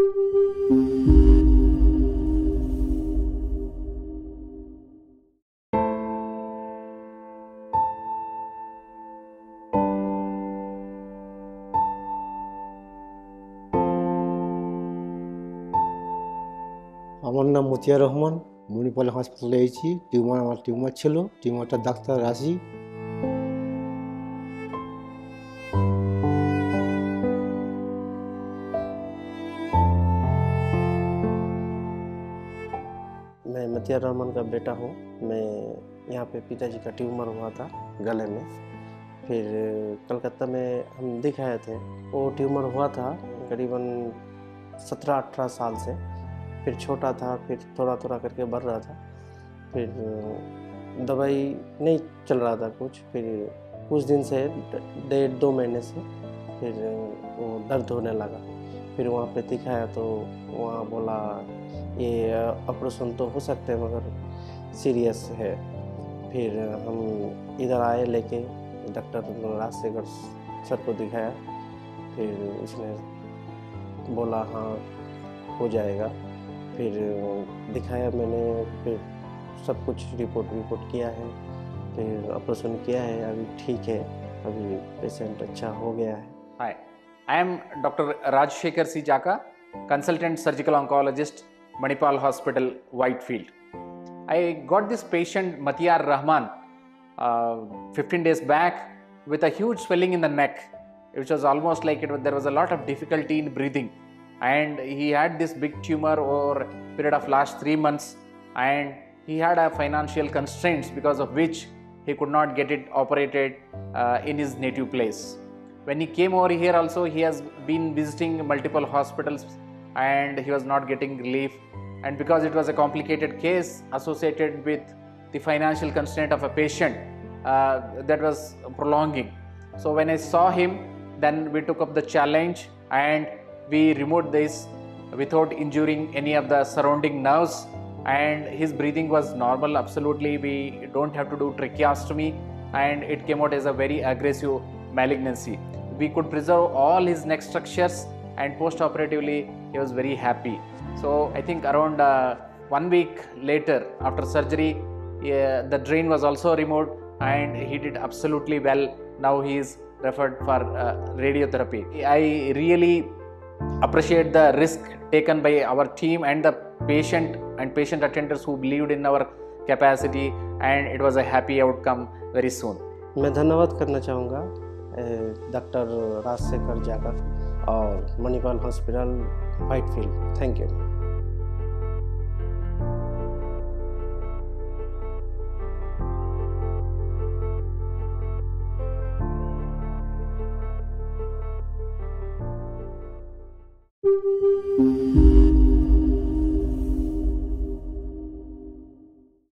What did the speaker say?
আমার নাম মতিয়া রহমান মণিপাল হাসপাতালে এসেছি টিউমার আমার টিউমার ছিল টিউমারটা ডাক্তার রাশি मतिया रहमान का बेटा हूँ। मैं यहाँ पे पिताजी का ट्यूमर हुआ था गले में। फिर कलकत्ता में हम दिखाए थे। वो ट्यूमर हुआ था करीबन सत्रह अठारह साल से। फिर छोटा था, फिर थोड़ा थोड़ा करके बढ़ रहा था। फिर दवाई नहीं चल रहा था कुछ। फिर कुछ दिन से डेढ़ दो महीने से फिर वो दर्द होने लगा। फिर वहाँ पे दिखाया तो वहाँ बोला ये ऑपरेशन तो हो सकते हैं मगर सीरियस है फिर हम इधर आए लेके डॉक्टर राजशेखर सर को दिखाया फिर उसने बोला हाँ हो जाएगा फिर दिखाया मैंने फिर सब कुछ रिपोर्ट रिपोर्ट किया है फिर ऑपरेशन किया है अभी ठीक है अभी पेशेंट अच्छा हो गया है Hi, I am Dr. Rajshekhar C. Jaka, consultant surgical oncologist, Manipal Hospital, Whitefield. I got this patient Matiyar Rahman uh, 15 days back with a huge swelling in the neck, which was almost like it there was a lot of difficulty in breathing, and he had this big tumor over period of last three months, and he had a financial constraints because of which he could not get it operated uh, in his native place when he came over here also he has been visiting multiple hospitals and he was not getting relief. And because it was a complicated case associated with the financial constraint of a patient uh, that was prolonging. So when i saw him then we took up the challenge and we removed this without injuring any of the surrounding nerves. And his breathing was normal absolutely. We don't have to do tracheostomy. And it came out as a very aggressive malignancy. We could preserve all his neck structures and post operatively he was very happy so i think around uh, one week later after surgery yeah, the drain was also removed and he did absolutely well now he is referred for uh, radiotherapy i really appreciate the risk taken by our team and the patient and patient attenders who believed in our capacity and it was a happy outcome very soon मैं धन्यवाद करना चाहूँगा doctor Rajshekhar जाकर और Manipal hospital Whitefield. Thank you.